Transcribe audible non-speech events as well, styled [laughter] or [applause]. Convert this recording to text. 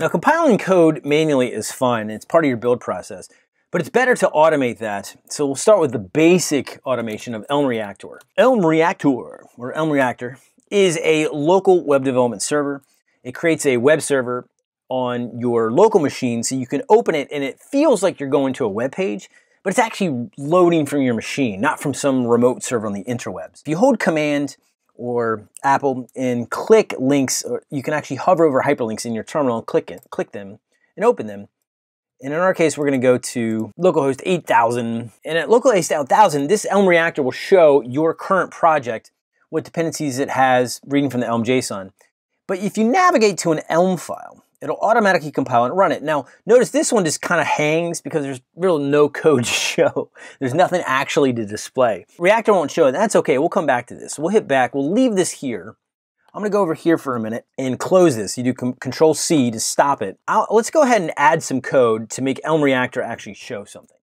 Now compiling code manually is fine, it's part of your build process, but it's better to automate that. So we'll start with the basic automation of Elm Reactor. Elm Reactor, or Elm Reactor, is a local web development server. It creates a web server on your local machine so you can open it and it feels like you're going to a web page, but it's actually loading from your machine, not from some remote server on the interwebs. If you hold Command or Apple and click links, or you can actually hover over hyperlinks in your terminal and click it, click them and open them. And in our case, we're going to go to localhost 8000. And at localhost 8000, this Elm reactor will show your current project, what dependencies it has, reading from the Elm JSON. But if you navigate to an Elm file, it'll automatically compile and run it. Now, notice this one just kind of hangs because there's really no code [laughs] to show. There's nothing actually to display. Reactor won't show it. That's okay. We'll come back to this. We'll hit back. We'll leave this here. I'm going to go over here for a minute and close this. You do Control C to stop it. I'll, let's go ahead and add some code to make Elm Reactor actually show something.